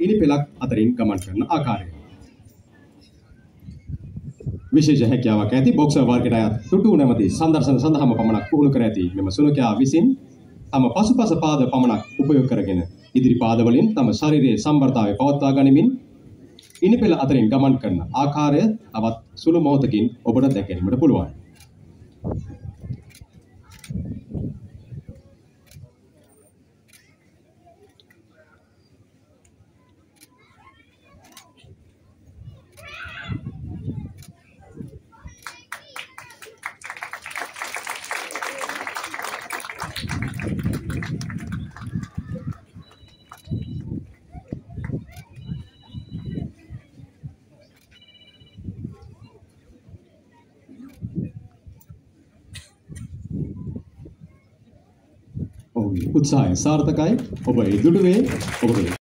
ඉනි පෙළක් අතරින් ගමන් කරන ආකාරය. විශේෂ හැකියාවක් ඇති බොක්සර් වර්ගයට අයත් ටුටු නැමැති සංදර්ශන සඳහාම පමණක් පුහුණු කර ඇති මෙම සුනකයා විසින් තම පසුපස පාද පමණක් උපයෝග කරගෙන ඉදිරි පාදවලින් තම ශරීරයේ සම්බරතාවය පවත්වා ගනිමින් ඉනිපෙළ අතරින් ගමන් කරන ආකාරය තවත් සුළු මොහොතකින් ඔබට දැක ගැනීමට පුළුවන්. ඔවුන්ගේ උත්සාහය සාර්ථකයි. ඔබ ඉදුඩුවේ ඔබගේ